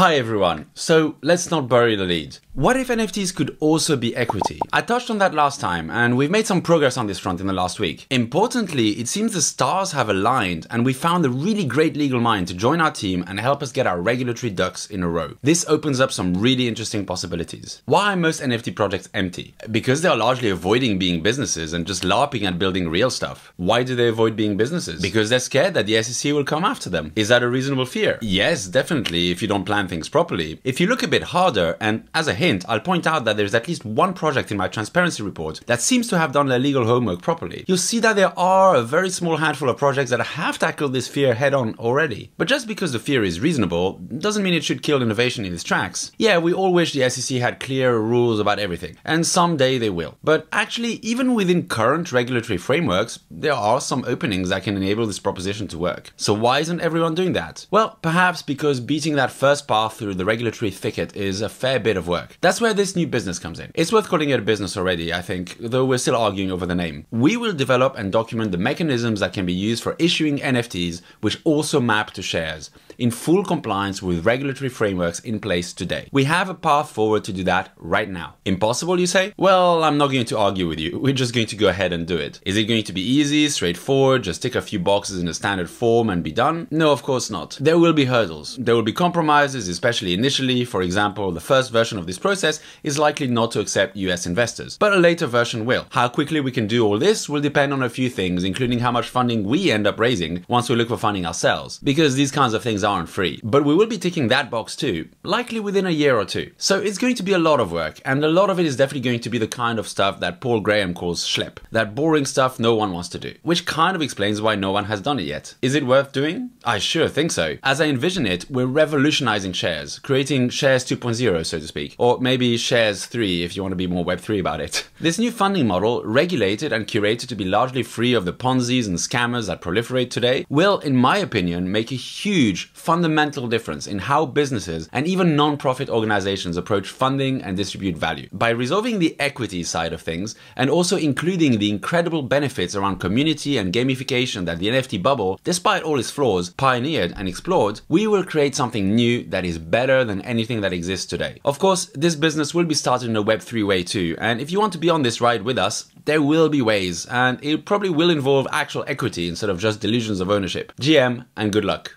Hi everyone. So let's not bury the lead. What if NFTs could also be equity? I touched on that last time and we've made some progress on this front in the last week. Importantly, it seems the stars have aligned and we found a really great legal mind to join our team and help us get our regulatory ducks in a row. This opens up some really interesting possibilities. Why are most NFT projects empty? Because they are largely avoiding being businesses and just LARPing at building real stuff. Why do they avoid being businesses? Because they're scared that the SEC will come after them. Is that a reasonable fear? Yes, definitely, if you don't plan things properly. If you look a bit harder, and as a hint, I'll point out that there's at least one project in my transparency report that seems to have done their legal homework properly. You'll see that there are a very small handful of projects that have tackled this fear head on already. But just because the fear is reasonable doesn't mean it should kill innovation in its tracks. Yeah, we all wish the SEC had clearer rules about everything, and someday they will. But actually, even within current regulatory frameworks, there are some openings that can enable this proposition to work. So why isn't everyone doing that? Well, perhaps because beating that first path through the regulatory thicket is a fair bit of work. That's where this new business comes in. It's worth calling it a business already, I think, though we're still arguing over the name. We will develop and document the mechanisms that can be used for issuing NFTs, which also map to shares, in full compliance with regulatory frameworks in place today. We have a path forward to do that right now. Impossible, you say? Well, I'm not going to argue with you. We're just going to go ahead and do it. Is it going to be easy, straightforward, just tick a few boxes in a standard form and be done? No, of course not. There will be hurdles. There will be compromises, especially initially. For example, the first version of this process is likely not to accept US investors, but a later version will. How quickly we can do all this will depend on a few things, including how much funding we end up raising once we look for funding ourselves, because these kinds of things aren't free. But we will be ticking that box too, likely within a year or two. So it's going to be a lot of work, and a lot of it is definitely going to be the kind of stuff that Paul Graham calls schlep, that boring stuff no one wants to do, which kind of explains why no one has done it yet. Is it worth doing? I sure think so. As I envision it, we're revolutionizing shares, creating shares 2.0, so to speak, or maybe shares 3 if you want to be more Web3 about it. This new funding model, regulated and curated to be largely free of the Ponzi's and scammers that proliferate today, will, in my opinion, make a huge, fundamental difference in how businesses and even non-profit organizations approach funding and distribute value. By resolving the equity side of things, and also including the incredible benefits around community and gamification that the NFT bubble, despite all its flaws, pioneered and explored, we will create something new that is better than anything that exists today. Of course, this business will be started in a Web3 way too, and if you want to be on this ride with us, there will be ways, and it probably will involve actual equity instead of just delusions of ownership. GM, and good luck.